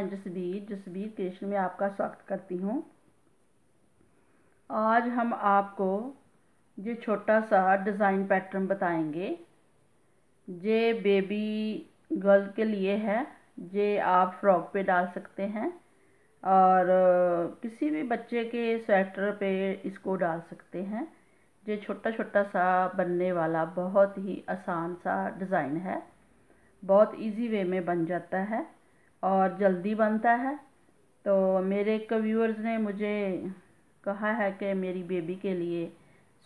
मैं जसबीर जसबीर कृष्ण में आपका स्वागत करती हूँ। आज हम आपको जो छोटा सा डिज़ाइन पैटर्न बताएँगे। ये बेबी गर्ल के लिए है, जे आप फ्रॉक पे डाल सकते हैं और किसी भी बच्चे के स्वेटर पे इसको डाल सकते हैं। ये छोटा छोटा सा बनने वाला बहुत ही आसान सा डिज़ाइन है, बहुत इजी वे में बन जाता है। और जल्दी बनता है। तो मेरे एक व्यूअर्स ने मुझे कहा है कि मेरी बेबी के लिए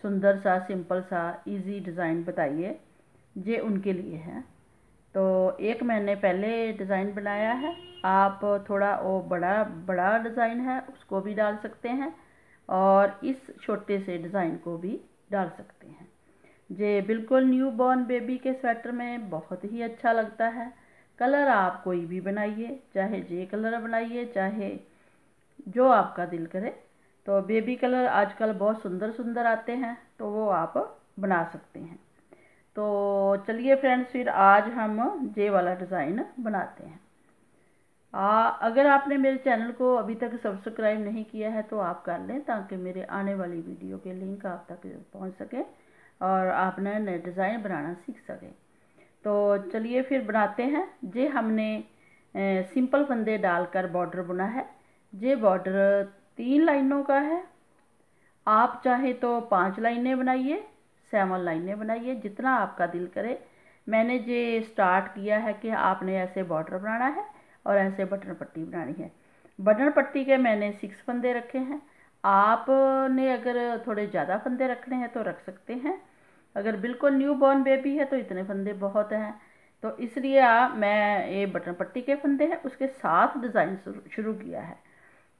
सुंदर सा सिंपल सा इजी डिज़ाइन बताइए, ये उनके लिए है। तो एक मैंने पहले डिज़ाइन बनाया है। आप थोड़ा वो बड़ा बड़ा डिज़ाइन है, उसको भी डाल सकते हैं और इस छोटे से डिज़ाइन को भी डाल सकते हैं। जे बिल्कुल न्यू बॉर्न बेबी के स्वेटर में बहुत ही अच्छा लगता है। कलर आप कोई भी बनाइए चाहे जे कलर बनाइए चाहे जो आपका दिल करे। तो बेबी कलर आजकल बहुत सुंदर सुंदर आते हैं तो वो आप बना सकते हैं। तो चलिए फ्रेंड्स फिर आज हम जे वाला डिज़ाइन बनाते हैं। आ, अगर आपने मेरे चैनल को अभी तक सब्सक्राइब नहीं किया है तो आप कर लें ताकि मेरे आने वाली वीडियो के लिंक आप तक पहुँच सके और आप नए नए डिज़ाइन बनाना सीख सकें। तो चलिए फिर बनाते हैं। जे हमने सिंपल फंदे डालकर बॉर्डर बुना है। जे बॉर्डर तीन लाइनों का है। आप चाहे तो पाँच लाइनें बनाइए, सेवन लाइनें बनाइए, जितना आपका दिल करे। मैंने जे स्टार्ट किया है कि आपने ऐसे बॉर्डर बनाना है और ऐसे बटन पट्टी बनानी है। बटन पट्टी के मैंने सिक्स फंदे रखे हैं। आपने अगर थोड़े ज़्यादा फंदे रखने हैं तो रख सकते हैं। अगर बिल्कुल न्यू बॉर्न बेबी है तो इतने फंदे बहुत हैं। तो इसलिए आप मैं ये बटन पट्टी के फंदे हैं, उसके साथ डिज़ाइन शुरू किया है।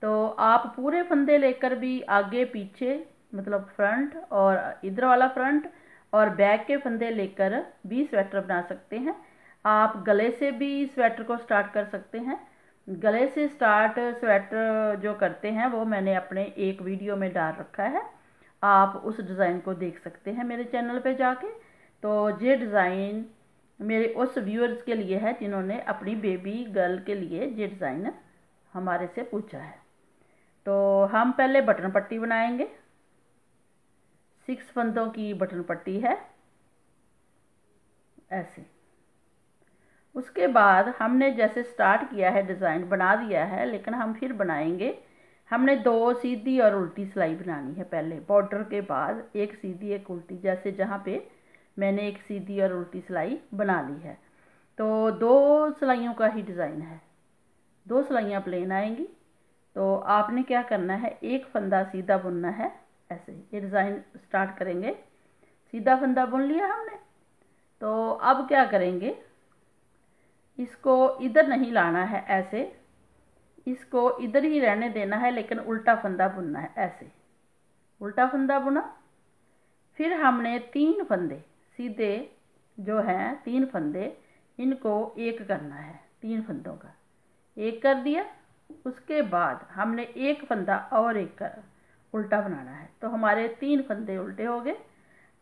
तो आप पूरे फंदे लेकर भी आगे पीछे मतलब फ्रंट और इधर वाला फ्रंट और बैक के फंदे लेकर भी स्वेटर बना सकते हैं। आप गले से भी स्वेटर को स्टार्ट कर सकते हैं। गले से स्टार्ट स्वेटर जो करते हैं, वो मैंने अपने एक वीडियो में डाल रखा है। आप उस डिज़ाइन को देख सकते हैं मेरे चैनल पे जाके। तो ये डिज़ाइन मेरे उस व्यूअर्स के लिए है जिन्होंने अपनी बेबी गर्ल के लिए ये डिज़ाइन हमारे से पूछा है। तो हम पहले बटन पट्टी बनाएँगे। सिक्स फंदों की बटन पट्टी है। ऐसे। उसके बाद हमने जैसे स्टार्ट किया है डिज़ाइन बना दिया है, लेकिन हम फिर बनाएँगे हमने दो सीधी और उल्टी सिलाई बनानी है पहले। बॉर्डर के बाद एक सीधी, एक उल्टी, जैसे जहाँ पे मैंने एक सीधी और उल्टी सिलाई बना ली है। तो दो सिलाइयों का ही डिज़ाइन है। दो सिलाइयाँ प्लेन आएँगी। तो आपने क्या करना है? एक फंदा सीधा बुनना है। ऐसे ये डिज़ाइन स्टार्ट करेंगे। सीधा फंदा बुन लिया हमने। तो अब क्या करेंगे? इसको इधर नहीं लाना है, ऐसे इसको इधर ही रहने देना है, लेकिन उल्टा फंदा बुनना है, ऐसे। उल्टा फंदा बुना, फिर हमने तीन फंदे, सीधे जो हैं, तीन फंदे, इनको एक करना है, तीन फंदों का। एक कर दिया, उसके बाद हमने एक फंदा और एक कर, उल्टा बनाना है। तो हमारे तीन फंदे उल्टे हो गए।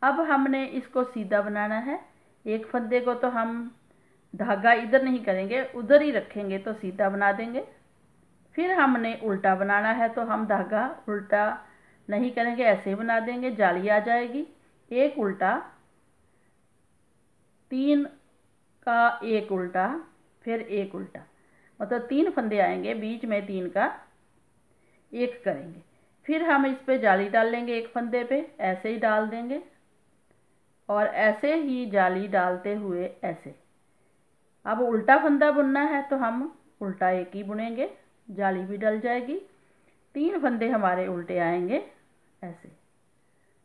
अब हमने इसको सीधा बनाना है। एक फंदे को तो हम धागा इधर नहीं करेंगे, उधर ही रखेंगे तो सीधा बना देंगे। फिर हमने उल्टा बनाना है तो हम धागा उल्टा नहीं करेंगे, ऐसे ही बना देंगे, जाली आ जाएगी। एक उल्टा, तीन का एक उल्टा, फिर एक उल्टा। मतलब तीन फंदे आएँगे, बीच में तीन का एक करेंगे। फिर हम इस पे जाली डाल लेंगे एक फंदे पे, ऐसे ही डाल देंगे। और ऐसे ही जाली डालते हुए ऐसे। अब उल्टा फंदा बुनना है तो हम उल्टा एक ही बुनेंगे। जाली भी डल जाएगी। तीन फंदे हमारे उल्टे आएँगे, ऐसे।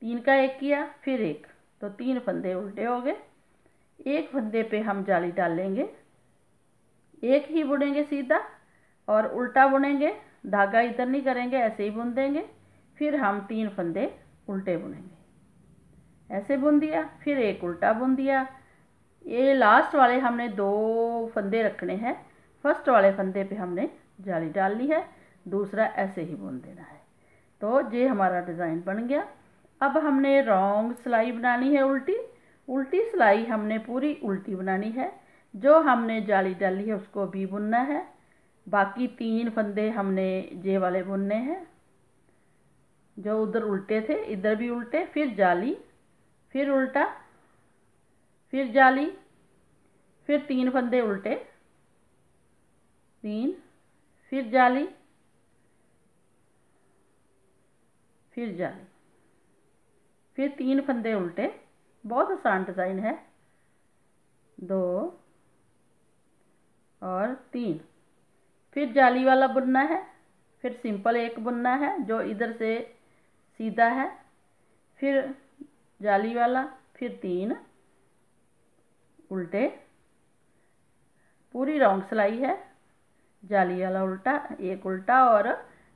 तीन का एक किया, फिर एक। तो तीन फंदे उल्टे हो गए। एक फंदे पे हम जाली डाल लेंगे। एक ही बुनेंगे सीधा और उल्टा बुनेंगे। धागा इधर नहीं करेंगे, ऐसे ही बुन देंगे। फिर हम तीन फंदे उल्टे बुनेंगे। ऐसे बुन दिया, फिर एक उल्टा बुन दिया। ये लास्ट वाले हमने दो फंदे रखने हैं। फ़र्स्ट वाले फंदे पे हमने जाली डालनी है, दूसरा ऐसे ही बुन देना है। तो ये हमारा डिज़ाइन बन गया। अब हमने रॉन्ग सिलाई बनानी है उल्टी। उल्टी सिलाई हमने पूरी उल्टी बनानी है। जो हमने जाली डाली है, उसको भी बुनना है। बाकी तीन फंदे हमने जे वाले बुनने हैं। जो उधर उल्टे थे, इधर भी उल्टे, फिर जाली, फिर उल्टा, फिर जाली, फिर तीन फंदे उल्टे। तीन फिर जाली फिर जाली। फिर तीन फंदे उल्टे। बहुत आसान डिज़ाइन है। दो और तीन। फिर जाली वाला बुनना है। फिर सिंपल एक बुनना है, जो इधर से सीधा है। फिर जाली वाला, फिर तीन उल्टे। पूरी राउंड सिलाई है। जाली वाला उल्टा, एक उल्टा और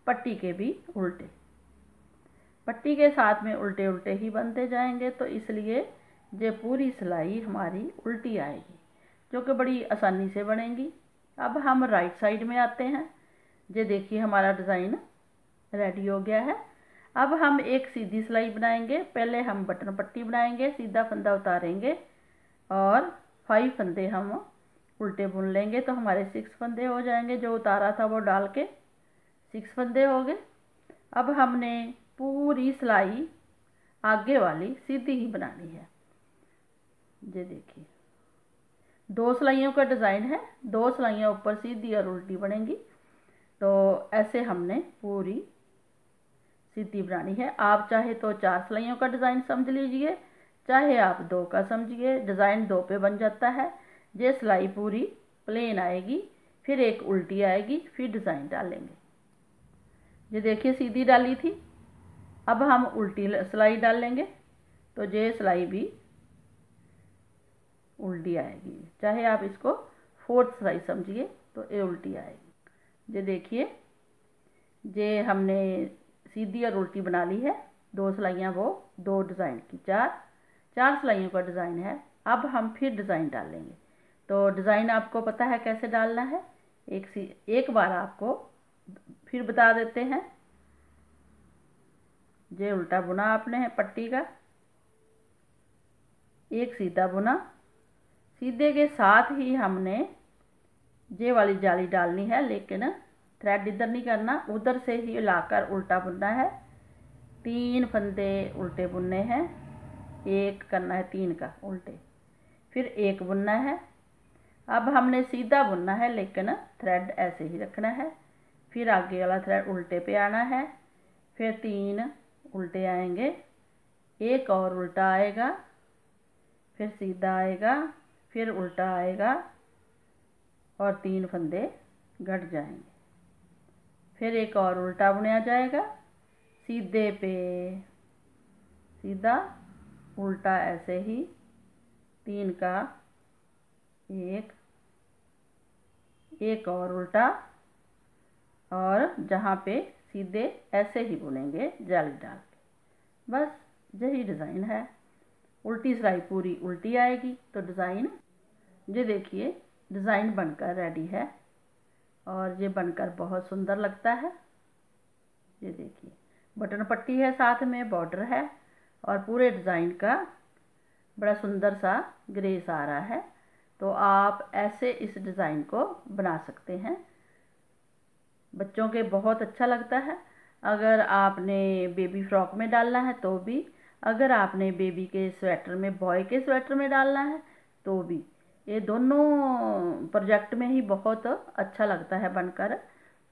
पट्टी के भी उल्टे। पट्टी के साथ में उल्टे उल्टे ही बनते जाएँगे तो इसलिए ये पूरी सिलाई हमारी उल्टी आएगी, जो कि बड़ी आसानी से बनेगी। अब हम राइट साइड में आते हैं। ये देखिए हमारा डिज़ाइन रेडी हो गया है। अब हम एक सीधी सिलाई बनाएँगे। पहले हम बटन पट्टी बनाएँगे, सीधा फंदा उतारेंगे और फाइव फंदे हम उल्टे बुन लेंगे तो हमारे सिक्स फंदे हो जाएँगे। जो उतारा था वो डाल के सिक्स फंदे हो गए। अब हमने पूरी सिलाई आगे वाली सीधी ही बनानी है। ये देखिए। दो सिलाइयों का डिज़ाइन है। दो सिलाइयाँ ऊपर सीधी और उल्टी बनेंगी। तो ऐसे हमने पूरी सीधी बनानी है। आप चाहे तो चार सिलाइयों का डिज़ाइन समझ लीजिए, चाहे आप दो का समझिए। डिज़ाइन दो पे बन जाता है। ये सिलाई पूरी प्लेन आएगी, फिर एक उल्टी आएगी, फिर डिज़ाइन डालेंगे। ये देखिए सीधी डाली थी, अब हम उल्टी सिलाई डाल लेंगे तो ये सिलाई भी उल्टी आएगी। चाहे आप इसको फोर्थ सिलाई समझिए तो ये उल्टी आएगी। ये देखिए ये हमने सीधी और उल्टी बना ली है, दो सिलाइयाँ वो, दो डिज़ाइन की, चार चार सिलाइयों का डिज़ाइन है, अब हम फिर डिज़ाइन डालेंगे। तो डिज़ाइन आपको पता है कैसे डालना है? एक सी, एक बार आपको फिर बता देते हैं। ये उल्टा बुना आपने है पट्टी का। एक सीधा बुना। सीधे के साथ ही हमने ये वाली जाली डालनी है, लेकिन थ्रेड इधर नहीं करना, उधर से ही लाकर उल्टा बुनना है। तीन फंदे उल्टे बुनने हैं। एक करना है तीन का उल्टे। फिर एक बुनना है। अब हमने सीधा बुनना है, लेकिन थ्रेड ऐसे ही रखना है। फिर आगे वाला थ्रेड उल्टे पे आना है। फिर तीन उल्टे आएँगे। एक और उल्टा आएगा। फिर सीधा आएगा। फिर उल्टा आएगा। और तीन फंदे घट जाएँगे। फिर एक और उल्टा बुनया जाएगा। सीधे पे। सीधा उल्टा ऐसे ही। तीन का एक एक और उल्टा, और जहाँ पे सीधे ऐसे ही बुनेंगे, जाली डाल के। बस, यही डिज़ाइन है। उल्टी सिलाई पूरी उल्टी आएगी तो डिज़ाइन, ये देखिए, डिज़ाइन बनकर रेडी है। और ये बनकर बहुत सुंदर लगता है। ये देखिए, बटन पट्टी है साथ में, बॉर्डर है, और पूरे डिज़ाइन का बड़ा सुंदर सा ग्रेस आ रहा है। तो आप ऐसे इस डिज़ाइन को बना सकते हैं। बच्चों के बहुत अच्छा लगता है। अगर आपने बेबी फ्रॉक में डालना है तो भी। अगर आपने बेबी के स्वेटर में, बॉय के स्वेटर में डालना है तो भी। ये दोनों प्रोजेक्ट में ही बहुत अच्छा लगता है बनकर।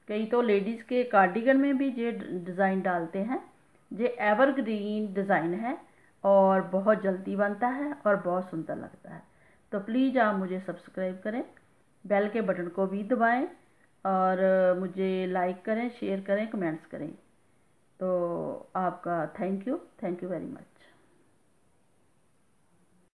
कई तो लेडीज़ के कार्डिगन में भी ये डिज़ाइन डालते हैं। ये एवरग्रीन डिज़ाइन है और बहुत जल्दी बनता है और बहुत सुंदर लगता है। तो प्लीज़ आप मुझे सब्सक्राइब करें, बेल के बटन को भी दबाएँ और मुझे लाइक करें, शेयर करें, कमेंट्स करें। तो आपका thank you thank you very much.